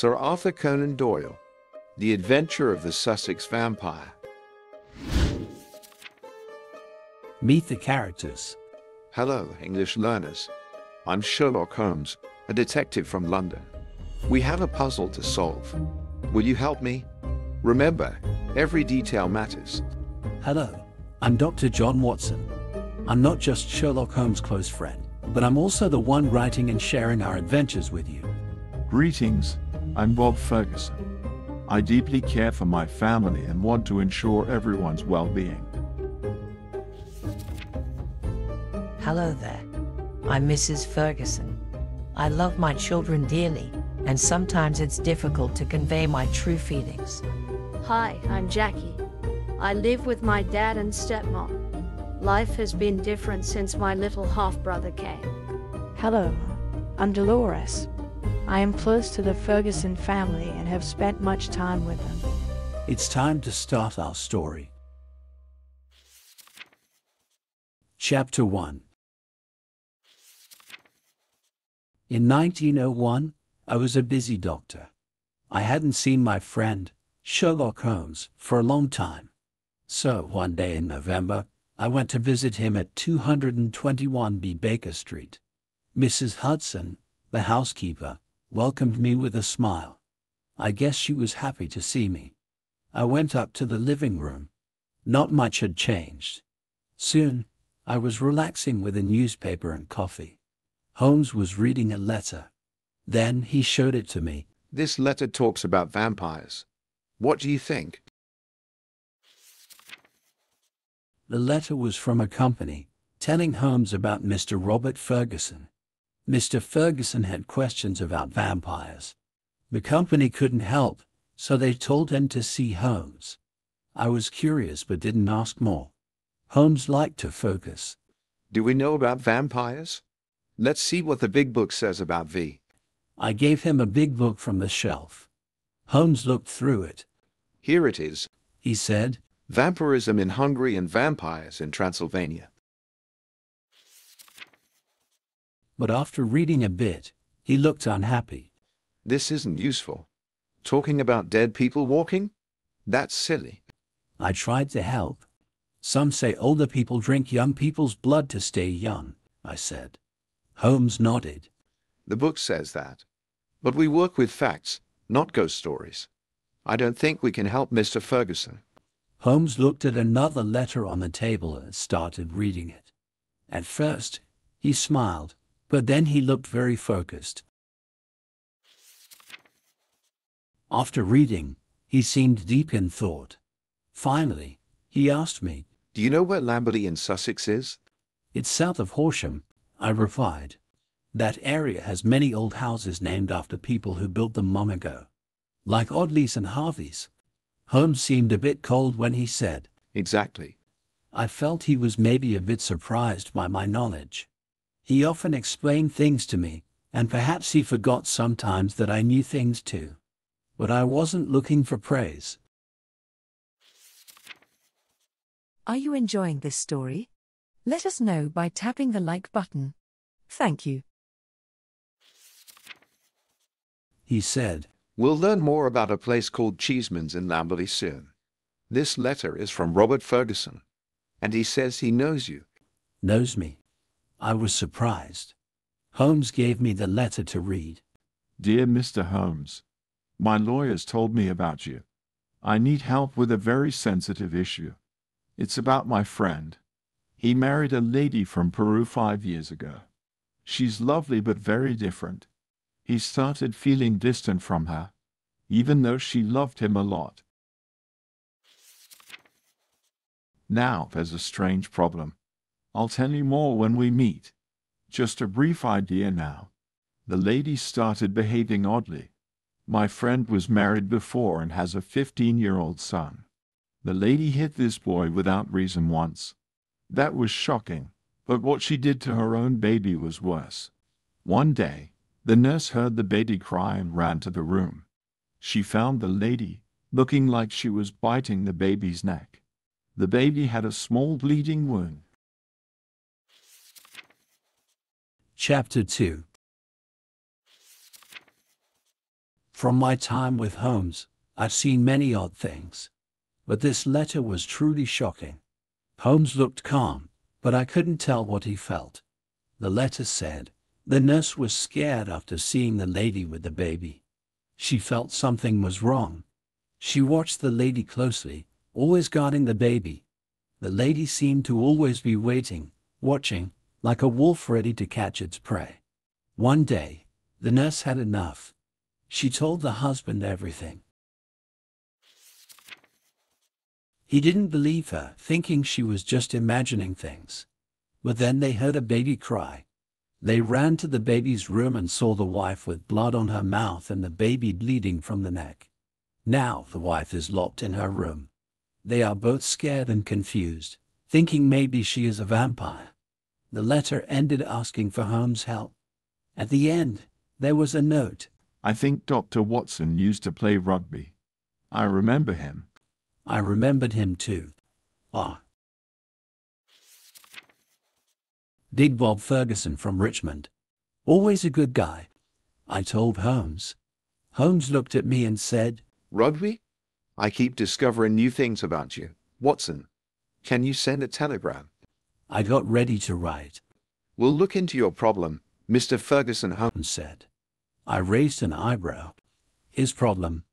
Sir Arthur Conan Doyle, The Adventure of the Sussex Vampire. Meet the characters. Hello, English learners. I'm Sherlock Holmes, a detective from London. We have a puzzle to solve. Will you help me? Remember, every detail matters. Hello, I'm Dr. John Watson. I'm not just Sherlock Holmes' close friend, but I'm also the one writing and sharing our adventures with you. Greetings, I'm Bob Ferguson. I deeply care for my family and want to ensure everyone's well being. Hello there. I'm Mrs. Ferguson. I love my children dearly, and sometimes it's difficult to convey my true feelings. Hi, I'm Jackie. I live with my dad and stepmom. Life has been different since my little half brother came. Hello, I'm Dolores. I am close to the Ferguson family and have spent much time with them. It's time to start our story. Chapter 1 In 1901, I was a busy doctor. I hadn't seen my friend, Sherlock Holmes, for a long time. So, one day in November, I went to visit him at 221B Baker Street. Mrs. Hudson, the housekeeper, welcomed me with a smile. I guess she was happy to see me. I went up to the living room. Not much had changed. Soon, I was relaxing with a newspaper and coffee. Holmes was reading a letter. Then he showed it to me. This letter talks about vampires. What do you think? The letter was from a company telling Holmes about Mr. Robert Ferguson. Mr. Ferguson had questions about vampires. The company couldn't help, so they told him to see Holmes. I was curious but didn't ask more. Holmes liked to focus. Do we know about vampires? Let's see what the big book says about V. I gave him a big book from the shelf. Holmes looked through it. Here it is. He said, Vampirism in Hungary and Vampires in Transylvania. But after reading a bit, he looked unhappy. This isn't useful. Talking about dead people walking? That's silly. I tried to help. Some say older people drink young people's blood to stay young, I said. Holmes nodded. The book says that. But we work with facts, not ghost stories. I don't think we can help Mr. Ferguson. Holmes looked at another letter on the table and started reading it. At first, he smiled, but then he looked very focused. After reading, he seemed deep in thought. Finally, he asked me, Do you know where Lamberley in Sussex is? It's south of Horsham, I replied. That area has many old houses named after people who built them long ago. Like Audleys and Harveys. Holmes seemed a bit cold when he said, Exactly. I felt he was maybe a bit surprised by my knowledge. He often explained things to me, and perhaps he forgot sometimes that I knew things too. But I wasn't looking for praise. Are you enjoying this story? Let us know by tapping the like button. Thank you. He said, We'll learn more about a place called Cheeseman's in Lamberley soon. This letter is from Robert Ferguson, and he says he knows you. Knows me. I was surprised. Holmes gave me the letter to read. Dear Mr. Holmes, my lawyers told me about you. I need help with a very sensitive issue. It's about my friend. He married a lady from Peru five years ago. She's lovely but very different. He started feeling distant from her, even though she loved him a lot. Now there's a strange problem. I'll tell you more when we meet. Just a brief idea now. The lady started behaving oddly. My friend was married before and has a 15 year old son. The lady hit this boy without reason once. That was shocking, but what she did to her own baby was worse. One day, the nurse heard the baby cry and ran to the room. She found the lady, looking like she was biting the baby's neck. The baby had a small bleeding wound. Chapter 2 From my time with Holmes, I've seen many odd things. But this letter was truly shocking. Holmes looked calm, but I couldn't tell what he felt. The letter said, the nurse was scared after seeing the lady with the baby. She felt something was wrong. She watched the lady closely, always guarding the baby. The lady seemed to always be waiting, watching, like a wolf ready to catch its prey. One day, the nurse had enough. She told the husband everything. He didn't believe her, thinking she was just imagining things. But then they heard a baby cry. They ran to the baby's room and saw the wife with blood on her mouth and the baby bleeding from the neck. Now the wife is locked in her room. They are both scared and confused, thinking maybe she is a vampire. The letter ended asking for Holmes' help. At the end, there was a note. I think Dr. Watson used to play rugby. I remember him. I remembered him too. Ah. Big Bob Ferguson from Richmond. Always a good guy. I told Holmes. Holmes looked at me and said, Rugby? I keep discovering new things about you. Watson, can you send a telegram? I got ready to write. We'll look into your problem, Mr. Ferguson Holmes. Holmes said. I raised an eyebrow. His problem,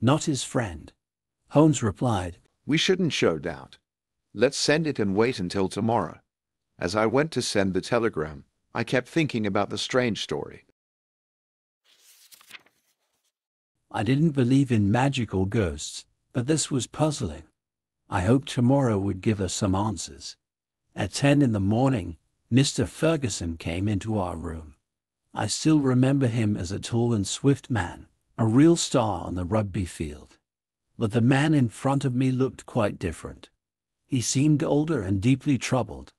not his friend. Holmes replied, We shouldn't show doubt. Let's send it and wait until tomorrow. As I went to send the telegram, I kept thinking about the strange story. I didn't believe in magical ghosts, but this was puzzling. I hoped tomorrow would give us some answers. At 10 in the morning, Mr. Ferguson came into our room. I still remember him as a tall and swift man, a real star on the rugby field. But the man in front of me looked quite different. He seemed older and deeply troubled.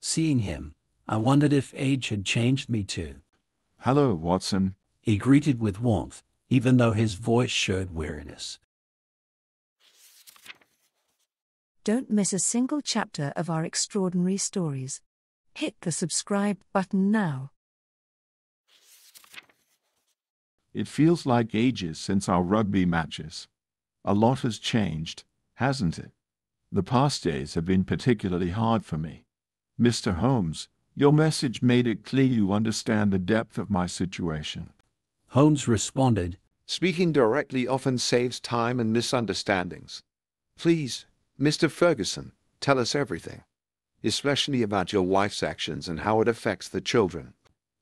Seeing him, I wondered if age had changed me too. Hello, Watson. He greeted with warmth, even though his voice showed weariness. Don't miss a single chapter of our extraordinary stories. Hit the subscribe button now. It feels like ages since our rugby matches. A lot has changed, hasn't it? The past days have been particularly hard for me. Mr. Holmes, your message made it clear you understand the depth of my situation. Holmes responded, Speaking directly often saves time and misunderstandings. Please, Mr. Ferguson, tell us everything, especially about your wife's actions and how it affects the children.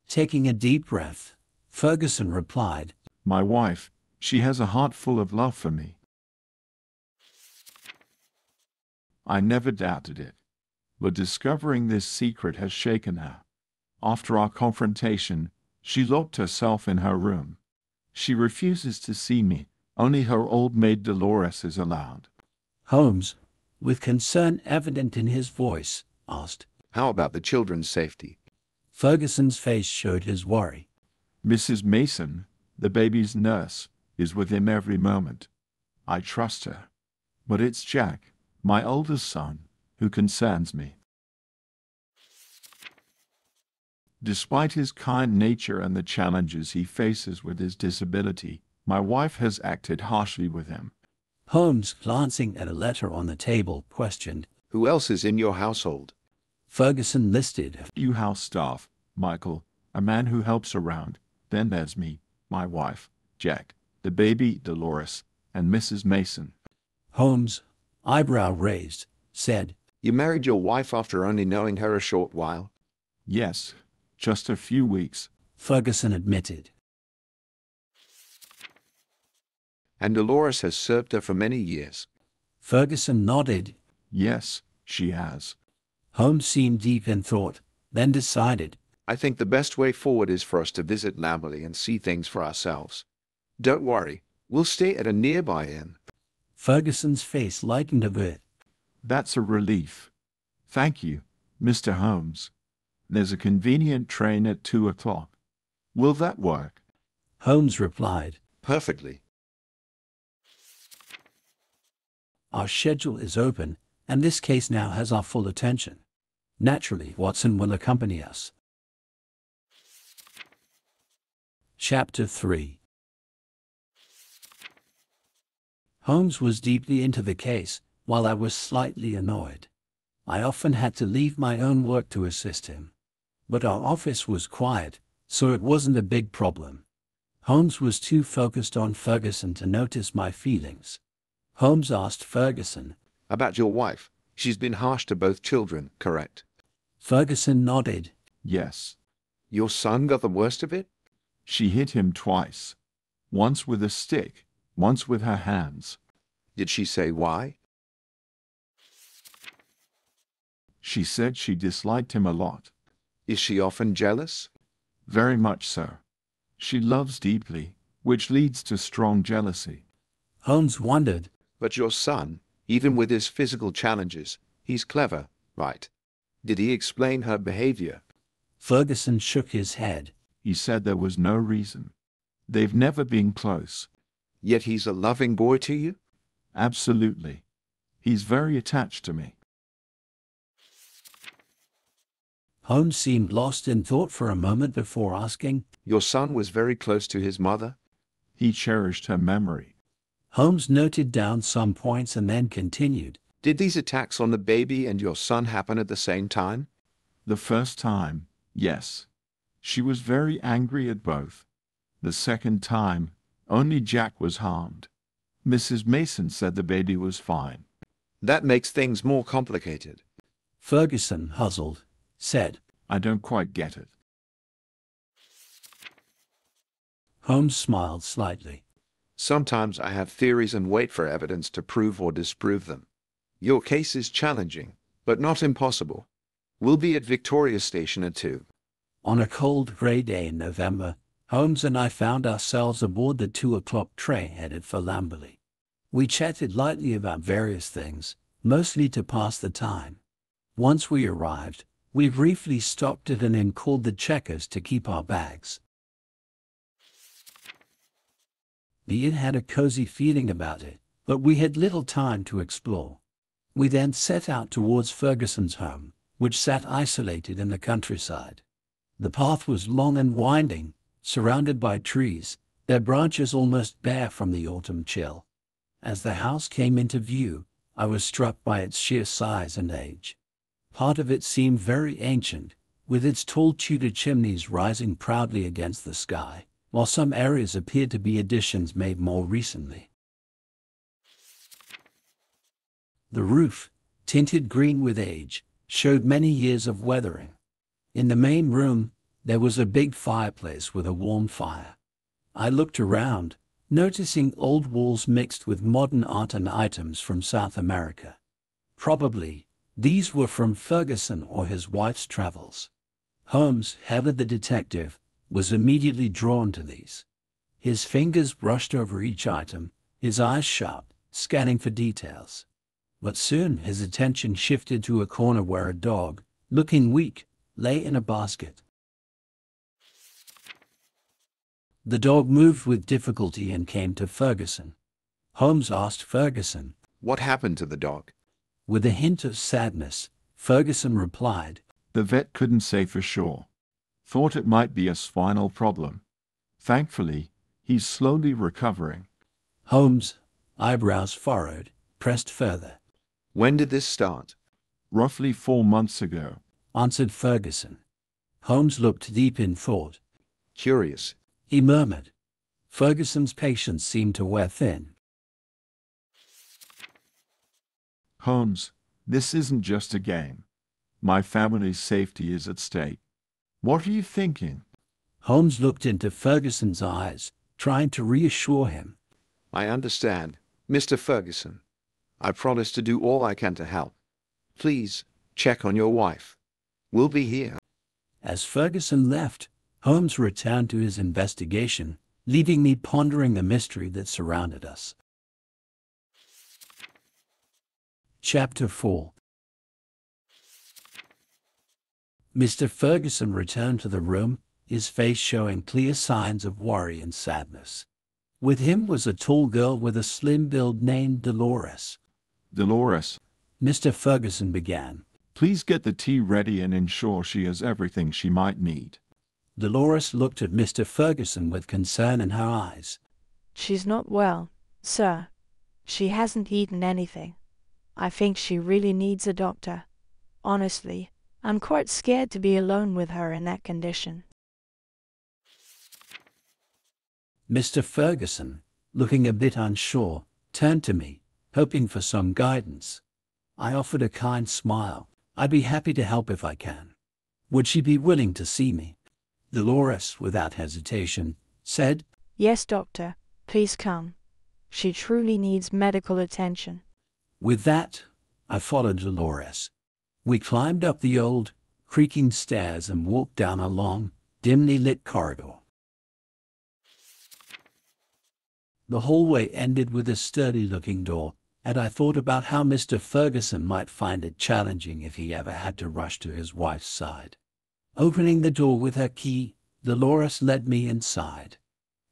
Taking a deep breath, Ferguson replied, My wife, she has a heart full of love for me. I never doubted it. But discovering this secret has shaken her. After our confrontation, she locked herself in her room. She refuses to see me. Only her old maid Dolores is allowed. Holmes, with concern evident in his voice, asked. How about the children's safety? Ferguson's face showed his worry. Mrs. Mason, the baby's nurse, is with him every moment. I trust her. But it's Jack, my oldest son, who concerns me. Despite his kind nature and the challenges he faces with his disability, my wife has acted harshly with him. Holmes, glancing at a letter on the table, questioned. Who else is in your household? Ferguson listed. You house staff, Michael, a man who helps around. Then there's me, my wife, Jack, the baby, Dolores, and Mrs. Mason. Holmes, eyebrow raised, said, You married your wife after only knowing her a short while? Yes, just a few weeks. Ferguson admitted. And Dolores has served her for many years. Ferguson nodded. Yes, she has. Holmes seemed deep in thought, then decided. I think the best way forward is for us to visit Lamberley and see things for ourselves. Don't worry, we'll stay at a nearby inn. Ferguson's face lightened a bit. That's a relief. Thank you, Mr. Holmes. There's a convenient train at two o'clock. Will that work? Holmes replied, Perfectly. Our schedule is open, and this case now has our full attention. Naturally, Watson will accompany us. Chapter 3 Holmes was deeply into the case, while I was slightly annoyed. I often had to leave my own work to assist him. But our office was quiet, so it wasn't a big problem. Holmes was too focused on Ferguson to notice my feelings. Holmes asked Ferguson. About your wife. She's been harsh to both children, correct? Ferguson nodded. Yes. Your son got the worst of it? She hit him twice. Once with a stick, once with her hands. Did she say why? She said she disliked him a lot. Is she often jealous? Very much so. She loves deeply, which leads to strong jealousy. Holmes wondered. But your son, even with his physical challenges, he's clever, right? Did he explain her behavior? Ferguson shook his head. He said there was no reason. They've never been close. Yet he's a loving boy to you? Absolutely. He's very attached to me. Holmes seemed lost in thought for a moment before asking. Your son was very close to his mother? He cherished her memory. Holmes noted down some points and then continued. Did these attacks on the baby and your son happen at the same time? The first time, yes. She was very angry at both. The second time, only Jack was harmed. Mrs. Mason said the baby was fine. That makes things more complicated. Ferguson, puzzled, said. I don't quite get it. Holmes smiled slightly. Sometimes I have theories and wait for evidence to prove or disprove them. Your case is challenging, but not impossible. We'll be at Victoria Station at 2. On a cold, grey day in November, Holmes and I found ourselves aboard the two o'clock train headed for Lamberley. We chatted lightly about various things, mostly to pass the time. Once we arrived, we briefly stopped at an inn called the Checkers to keep our bags. The inn had a cozy feeling about it, but we had little time to explore. We then set out towards Ferguson's home, which sat isolated in the countryside. The path was long and winding, surrounded by trees, their branches almost bare from the autumn chill. As the house came into view, I was struck by its sheer size and age. Part of it seemed very ancient, with its tall Tudor chimneys rising proudly against the sky, while some areas appeared to be additions made more recently. The roof, tinted green with age, showed many years of weathering. In the main room, there was a big fireplace with a warm fire. I looked around, noticing old walls mixed with modern art and items from South America. Probably, these were from Ferguson or his wife's travels. Holmes, head the detective, was immediately drawn to these. His fingers brushed over each item, his eyes sharp, scanning for details. But soon his attention shifted to a corner where a dog, looking weak, lay in a basket. The dog moved with difficulty and came to Ferguson. Holmes asked Ferguson. What happened to the dog? With a hint of sadness, Ferguson replied. The vet couldn't say for sure. Thought it might be a spinal problem. Thankfully, he's slowly recovering. Holmes, eyebrows furrowed, pressed further. When did this start? Roughly four months ago, answered Ferguson. Holmes looked deep in thought. Curious, he murmured. Ferguson's patience seemed to wear thin. Holmes, this isn't just a game. My family's safety is at stake. What are you thinking? Holmes looked into Ferguson's eyes, trying to reassure him. I understand, Mr. Ferguson. I promise to do all I can to help. Please, check on your wife. We'll be here. As Ferguson left, Holmes returned to his investigation, leaving me pondering the mystery that surrounded us. Chapter 4 Mr. Ferguson returned to the room, his face showing clear signs of worry and sadness. With him was a tall girl with a slim build named Dolores. Dolores, Mr. Ferguson began. Please get the tea ready and ensure she has everything she might need. Dolores looked at Mr. Ferguson with concern in her eyes. She's not well, sir. She hasn't eaten anything. I think she really needs a doctor. Honestly, I'm quite scared to be alone with her in that condition. Mr. Ferguson, looking a bit unsure, turned to me, hoping for some guidance. I offered a kind smile. I'd be happy to help if I can. Would she be willing to see me? Dolores, without hesitation, said, Yes, doctor, please come. She truly needs medical attention. With that, I followed Dolores. We climbed up the old, creaking stairs and walked down a long, dimly lit corridor. The hallway ended with a sturdy looking door, and I thought about how Mr. Ferguson might find it challenging if he ever had to rush to his wife's side. Opening the door with her key, Dolores led me inside.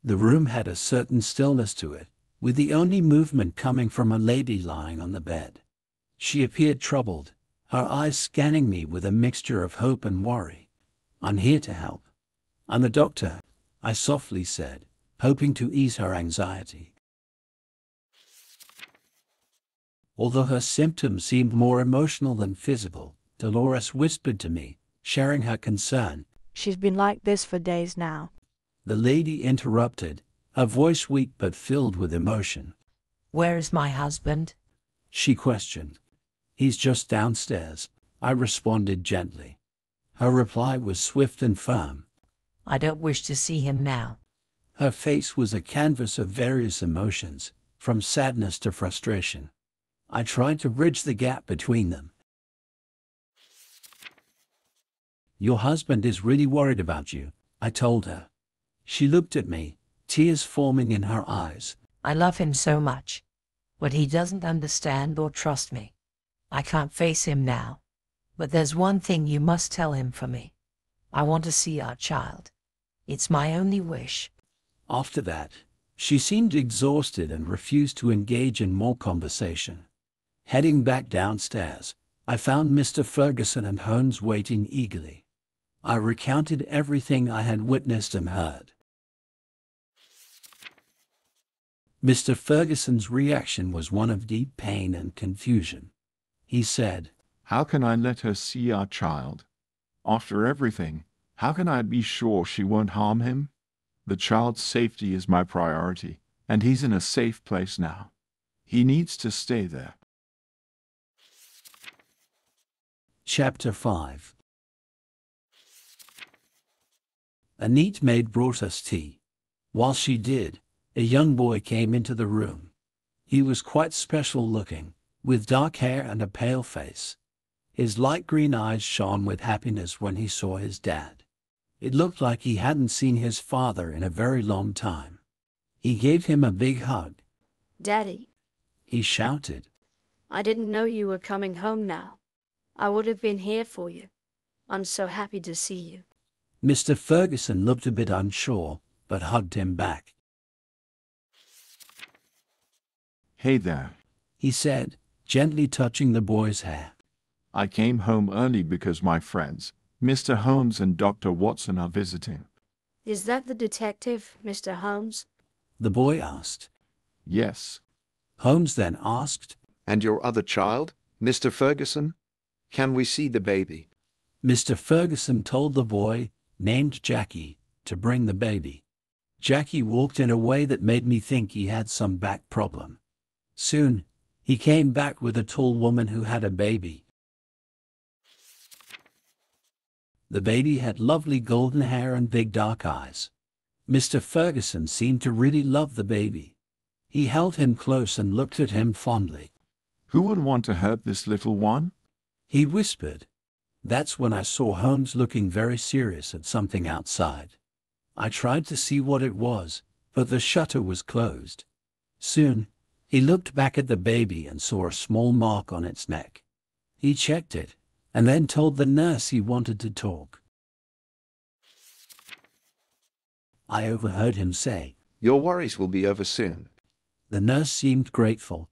The room had a certain stillness to it, with the only movement coming from a lady lying on the bed. She appeared troubled, her eyes scanning me with a mixture of hope and worry. I'm here to help. I'm a doctor, I softly said, hoping to ease her anxiety. Although her symptoms seemed more emotional than physical, Dolores whispered to me, sharing her concern. She's been like this for days now. The lady interrupted, her voice weak but filled with emotion. Where is my husband? She questioned. He's just downstairs, I responded gently. Her reply was swift and firm. I don't wish to see him now. Her face was a canvas of various emotions, from sadness to frustration. I tried to bridge the gap between them. Your husband is really worried about you, I told her. She looked at me, tears forming in her eyes. I love him so much, but he doesn't understand or trust me. I can't face him now, but there's one thing you must tell him for me. I want to see our child. It's my only wish. After that, she seemed exhausted and refused to engage in more conversation. Heading back downstairs, I found Mr. Ferguson and Holmes waiting eagerly. I recounted everything I had witnessed and heard. Mr. Ferguson's reaction was one of deep pain and confusion. He said, How can I let her see our child? After everything, how can I be sure she won't harm him? The child's safety is my priority, and he's in a safe place now. He needs to stay there. Chapter 5 A neat maid brought us tea. While she did, a young boy came into the room. He was quite special looking, with dark hair and a pale face. His light green eyes shone with happiness when he saw his dad. It looked like he hadn't seen his father in a very long time. He gave him a big hug. Daddy, He shouted. I didn't know you were coming home now. I would have been here for you. I'm so happy to see you. Mr. Ferguson looked a bit unsure, but hugged him back. Hey there. He said, gently touching the boy's hair. I came home early because my friends, Mr. Holmes and Dr. Watson, are visiting. Is that the detective, Mr. Holmes? The boy asked. Yes, Holmes then asked. And your other child, Mr. Ferguson? Can we see the baby? Mr. Ferguson told the boy, named Jackie, to bring the baby. Jackie walked in a way that made me think he had some back problem. Soon, he came back with a tall woman who had a baby. The baby had lovely golden hair and big dark eyes. Mr. Ferguson seemed to really love the baby. He held him close and looked at him fondly. who would want to hurt this little one? He whispered. That's when I saw Holmes looking very serious at something outside. I tried to see what it was, but the shutter was closed. Soon, he looked back at the baby and saw a small mark on its neck. He checked it and then told the nurse he wanted to talk. I overheard him say, Your worries will be over soon. the nurse seemed grateful.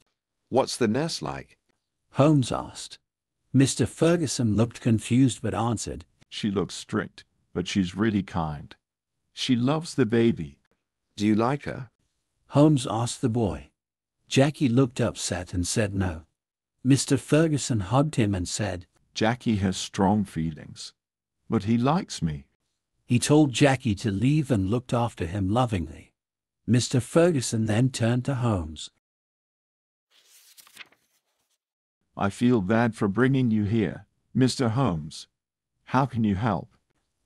What's the nurse like? Holmes asked. Mr. Ferguson looked confused but answered, She looks strict, but she's really kind. She loves the baby. Do you like her? Holmes asked the boy. Jackie looked upset and said no. Mr. Ferguson hugged him and said, Jackie has strong feelings. But he likes me. he told Jackie to leave and looked after him lovingly. Mr. Ferguson then turned to Holmes. I feel bad for bringing you here, Mr. Holmes. How can you help?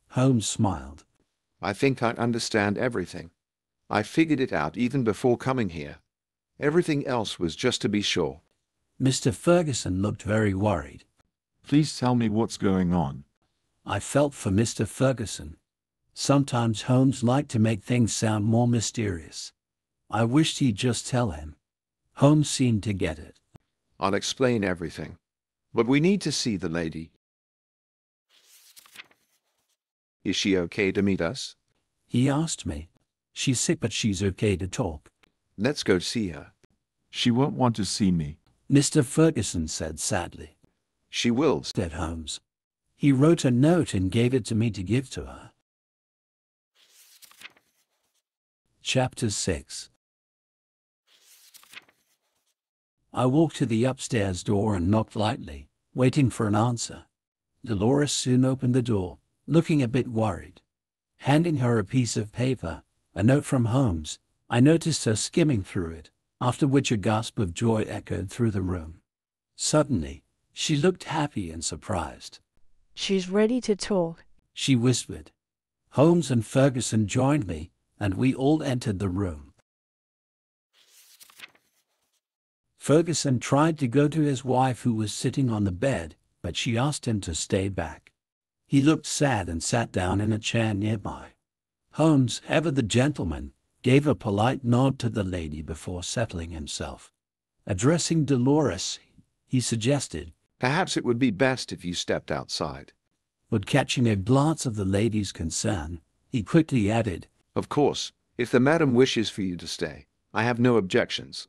Holmes smiled. I think I understand everything. I figured it out even before coming here. Everything else was just to be sure. Mr. Ferguson looked very worried. Please tell me what's going on. I felt for Mr. Ferguson. Sometimes Holmes liked to make things sound more mysterious. I wished he'd just tell him. Holmes seemed to get it. I'll explain everything. But we need to see the lady. Is she okay to meet us? He asked me. She's sick, but she's okay to talk. Let's go see her. She won't want to see me. Mr. Ferguson said sadly. She will. said Holmes. He wrote a note and gave it to me to give to her. Chapter 6 I walked to the upstairs door and knocked lightly, waiting for an answer. Dolores soon opened the door, looking a bit worried. Handing her a piece of paper, a note from Holmes, I noticed her skimming through it, after which a gasp of joy echoed through the room. Suddenly, she looked happy and surprised. She's ready to talk. She whispered. Holmes and Ferguson joined me, and we all entered the room. Ferguson tried to go to his wife who was sitting on the bed, but she asked him to stay back. He looked sad and sat down in a chair nearby. Holmes, ever the gentleman, gave a polite nod to the lady before settling himself. Addressing Dolores, he suggested, Perhaps it would be best if you stepped outside. but catching a glance of the lady's concern, he quickly added, Of course, if the madam wishes for you to stay, I have no objections.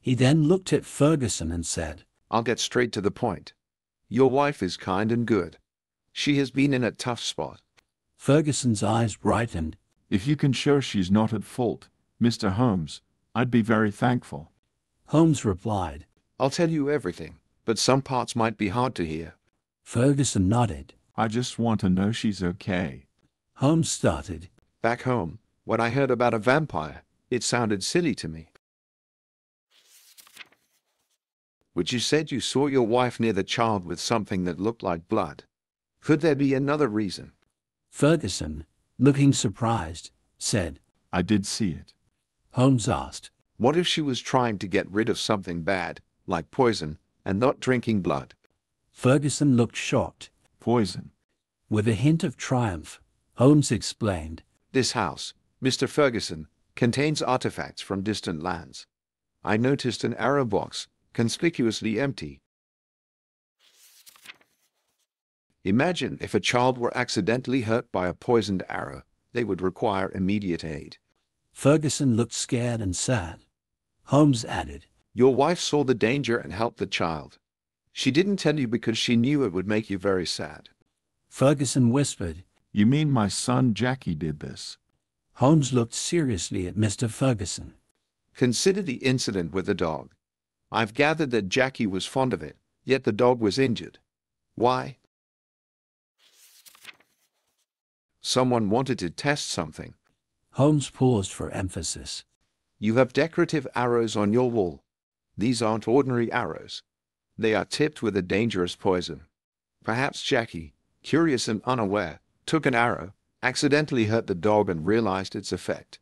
He then looked at Ferguson and said, I'll get straight to the point. Your wife is kind and good. She has been in a tough spot. Ferguson's eyes brightened. If you can show she's not at fault, Mr. Holmes, I'd be very thankful. Holmes replied. I'll tell you everything, but some parts might be hard to hear. Ferguson nodded. I just want to know she's okay. Holmes started. Back home, when I heard about a vampire, it sounded silly to me. But you said you saw your wife near the child with something that looked like blood. Could there be another reason? Ferguson, looking surprised, said. I did see it. Holmes asked. What if she was trying to get rid of something bad, like poison, and not drinking blood? Ferguson looked shocked. Poison. With a hint of triumph, Holmes explained. This house, Mr. Ferguson, contains artifacts from distant lands. I noticed an arrow box, conspicuously empty. Imagine if a child were accidentally hurt by a poisoned arrow, they would require immediate aid. Ferguson looked scared and sad. Holmes added. Your wife saw the danger and helped the child. She didn't tell you because she knew it would make you very sad. Ferguson whispered. You mean my son Jackie did this? Holmes looked seriously at Mr. Ferguson. Consider the incident with the dog. I've gathered that Jackie was fond of it, yet the dog was injured. Why? Someone wanted to test something. Holmes paused for emphasis. You have decorative arrows on your wall. These aren't ordinary arrows. They are tipped with a dangerous poison. Perhaps Jackie, curious and unaware, took an arrow, accidentally hurt the dog and realized its effect.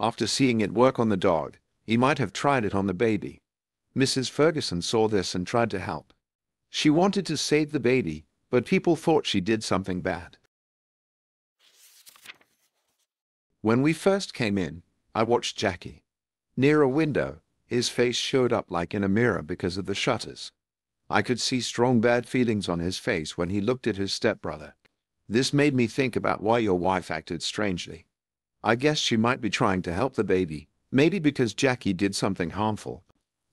After seeing it work on the dog, he might have tried it on the baby. Mrs. Ferguson saw this and tried to help. She wanted to save the baby, but people thought she did something bad. When we first came in, I watched Jackie. Near a window, his face showed up like in a mirror because of the shutters. I could see strong bad feelings on his face when he looked at his stepbrother. This made me think about why your wife acted strangely. I guess she might be trying to help the baby, maybe because Jackie did something harmful.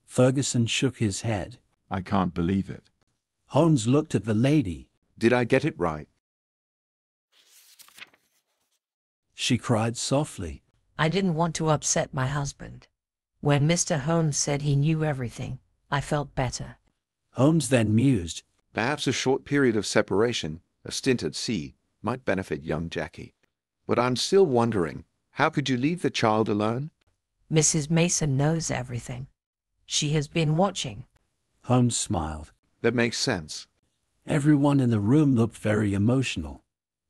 Ferguson shook his head. I can't believe it. Holmes looked at the lady. Did I get it right? She cried softly. I didn't want to upset my husband. When Mr. Holmes said he knew everything, I felt better. Holmes then mused. Perhaps a short period of separation, a stint at sea, might benefit young Jackie. But I'm still wondering, how could you leave the child alone? Mrs. Mason knows everything. She has been watching. Holmes smiled. That makes sense. Everyone in the room looked very emotional.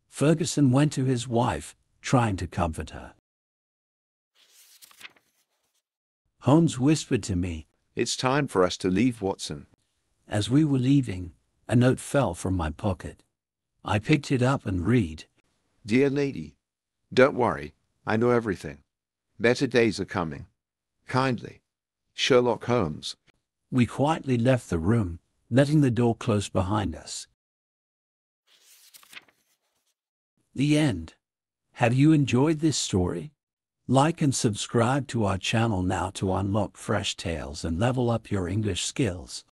Ferguson went to his wife, trying to comfort her. Holmes whispered to me. It's time for us to leave, Watson. As we were leaving, a note fell from my pocket. I picked it up and read. Dear lady, don't worry, I know everything. Better days are coming. Kindly, Sherlock Holmes. We quietly left the room, letting the door close behind us. The end. Have you enjoyed this story? Like and subscribe to our channel now to unlock fresh tales and level up your English skills.